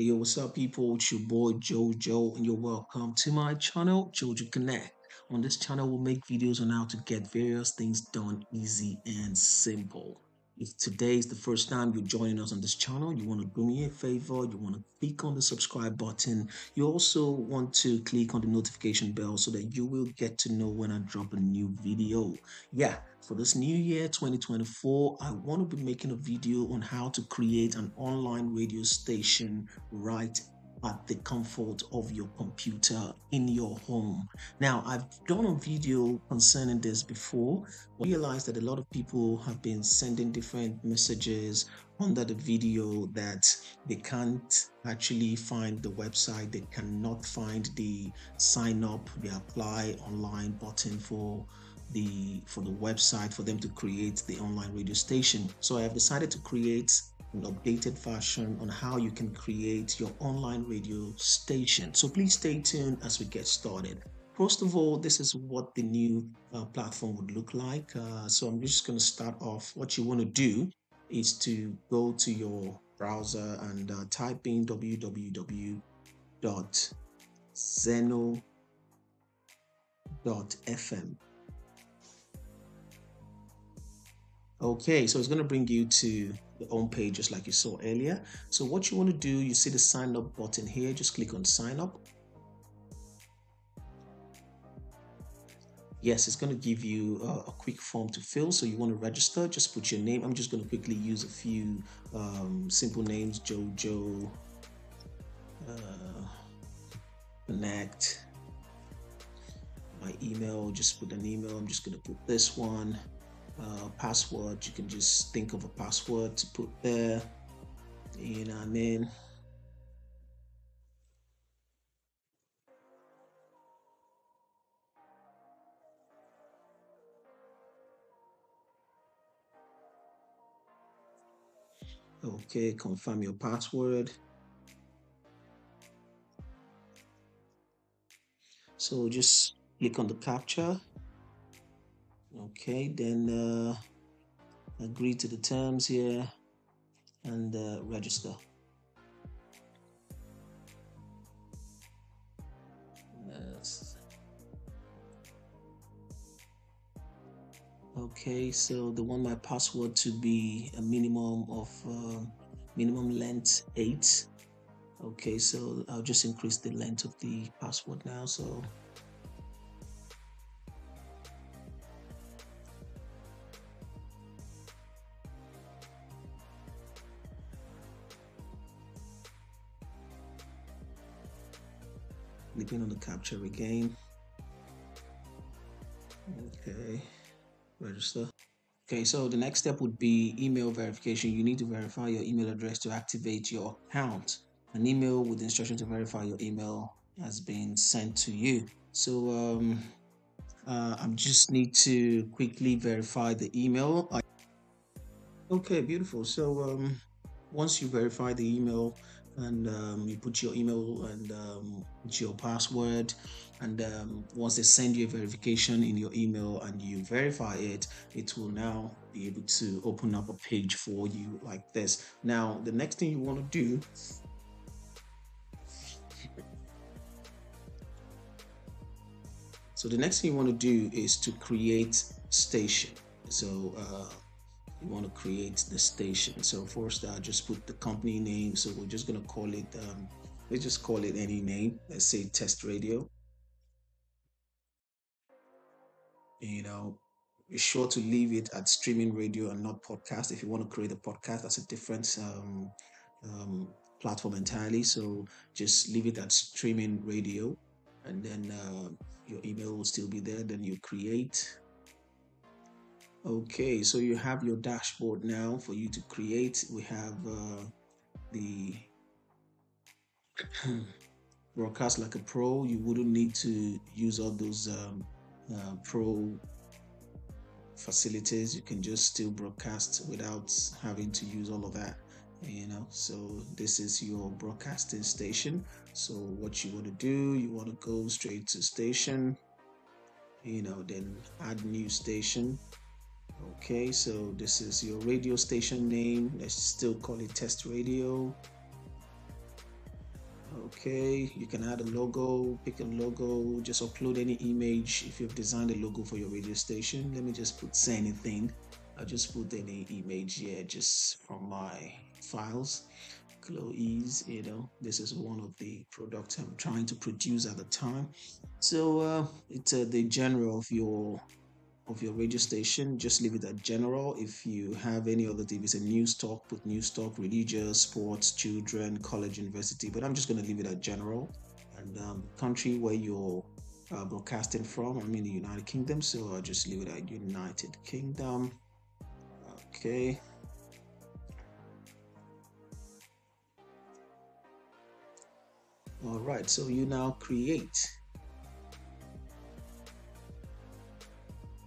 Hey, yo, what's up, people? It's your boy Jojo, and you're welcome to my channel, Jojo Connect. On this channel, we'll make videos on how to get various things done easy and simple. If today is the first time you're joining us on this channel, you want to do me a favor, you want to click on the subscribe button. You also want to click on the notification bell so that you will get to know when I drop a new video. Yeah, for this new year 2024, I want to be making a video on how to create an online radio station right at the comfort of your computer in your home. Now, I've done a video concerning this before. I realized that a lot of people have been sending different messages under the video that they can't actually find the website, they cannot find the sign up, the apply online button for the for the website for them to create the online radio station. So I have decided to create an updated version on how you can create your online radio station. So please stay tuned as we get started. First of all, this is what the new uh, platform would look like. Uh, so I'm just going to start off. What you want to do is to go to your browser and uh, type in www.zeno.fm. Okay, so it's going to bring you to the home page just like you saw earlier. So what you want to do, you see the sign up button here, just click on sign up. Yes, it's going to give you a, a quick form to fill. So you want to register, just put your name. I'm just going to quickly use a few um, simple names, Jojo, uh, Connect, my email, just put an email. I'm just going to put this one uh, password. You can just think of a password to put there. You know what I mean? Okay, confirm your password. So just click on the captcha okay then uh, agree to the terms here and uh, register yes. okay so they want my password to be a minimum of uh, minimum length 8 okay so I'll just increase the length of the password now so clicking on the captcha again. Okay, register. Okay, so the next step would be email verification. You need to verify your email address to activate your account. An email with instruction to verify your email has been sent to you. So um, uh, I just need to quickly verify the email. I okay, beautiful. So um, once you verify the email, and um, you put your email and um, your password. And um, once they send you a verification in your email and you verify it it will now be able to open up a page for you like this. Now the next thing you want to do so the next thing you want to do is to create station. So uh, you want to create the station. So first, I'll just put the company name. So we're just going to call it, um, let's just call it any name. Let's say test radio. You know, be sure to leave it at streaming radio and not podcast. If you want to create a podcast, that's a different um, um, platform entirely. So just leave it at streaming radio and then uh, your email will still be there. Then you create Okay, so you have your dashboard now for you to create. We have uh, the broadcast like a pro. You wouldn't need to use all those um, uh, pro facilities. You can just still broadcast without having to use all of that. You know, so this is your broadcasting station. So what you want to do, you want to go straight to station. You know, then add new station okay so this is your radio station name let's still call it test radio Okay, you can add a logo, pick a logo, just upload any image if you've designed a logo for your radio station. Let me just put say anything. I'll just put any image here just from my files. Chloe's, you know, this is one of the products I'm trying to produce at the time. So uh, it's uh, the general of your of your radio station, just leave it at general. If you have any other if a news talk, put news talk, religious, sports, children, college, university. But I'm just going to leave it at general. And um, country where you're uh, broadcasting from, I'm in the United Kingdom, so I'll just leave it at United Kingdom. Okay. All right, so you now create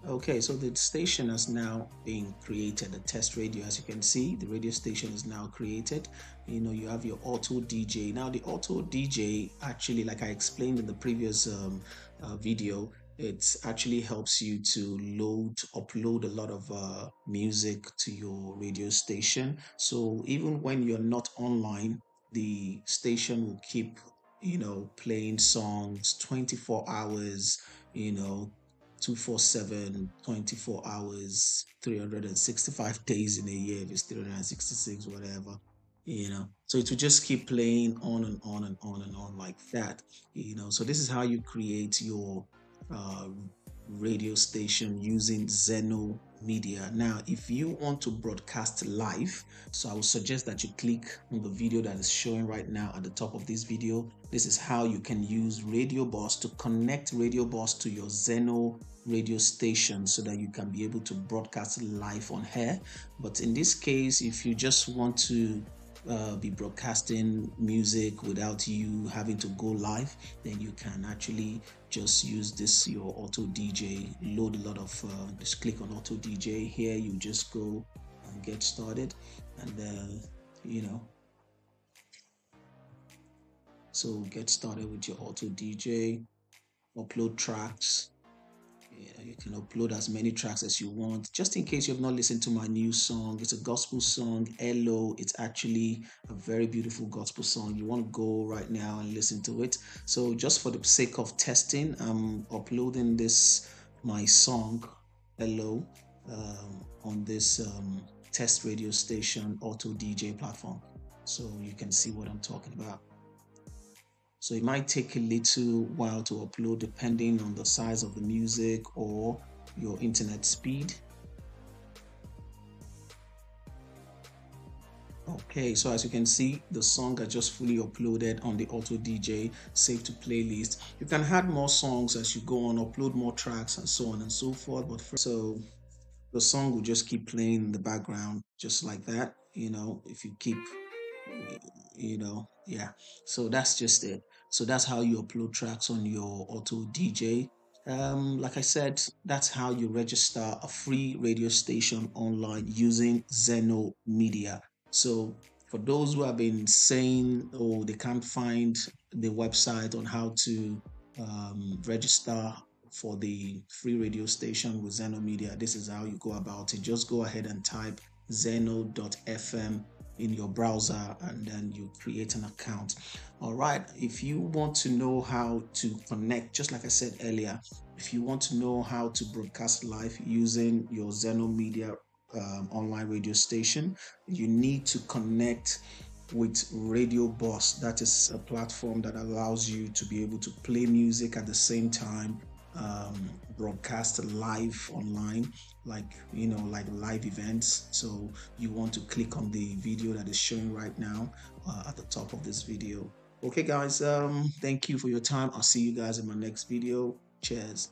Okay, so the station has now been created, the test radio, as you can see, the radio station is now created. You know, you have your auto DJ. Now, the auto DJ actually, like I explained in the previous um, uh, video, it actually helps you to load, upload a lot of uh, music to your radio station. So even when you're not online, the station will keep, you know, playing songs 24 hours, you know, 247 24 hours 365 days in a year if it's 366 whatever you know. So it will just keep playing on and on and on and on like that you know. So this is how you create your uh, radio station using Zeno Media. Now, if you want to broadcast live, so I would suggest that you click on the video that is showing right now at the top of this video. This is how you can use RadioBOSS to connect RadioBOSS to your Zeno radio station so that you can be able to broadcast live on air. But in this case, if you just want to uh, be broadcasting music without you having to go live, then you can actually just use this your auto DJ. Load a lot of uh, just click on auto DJ here. You just go and get started, and then you know. So get started with your auto DJ, upload tracks, you can upload as many tracks as you want. Just in case you have not listened to my new song, it's a gospel song. Hello, it's actually a very beautiful gospel song. You want to go right now and listen to it. So, just for the sake of testing, I'm uploading this my song, Hello, um, on this um, test radio station auto DJ platform. So you can see what I'm talking about. So it might take a little while to upload depending on the size of the music or your internet speed. Okay, so as you can see, the song I just fully uploaded on the Auto DJ Save to Playlist. You can add more songs as you go on, upload more tracks and so on and so forth. But for, so the song will just keep playing in the background just like that. You know, if you keep, you know, yeah. So that's just it. So that's how you upload tracks on your Auto DJ. Um, like I said, that's how you register a free radio station online using Zeno Media. So for those who have been saying, oh, they can't find the website on how to um, register for the free radio station with Zeno Media, this is how you go about it. Just go ahead and type zeno.fm in your browser and then you create an account. All right if you want to know how to connect just like i said earlier if you want to know how to broadcast live using your zeno media um, online radio station you need to connect with RadioBOSS. That is a platform that allows you to be able to play music at the same time um, broadcast live online like you know like live events. So you want to click on the video that is showing right now uh, at the top of this video. Okay guys um thank you for your time. I'll see you guys in my next video. Cheers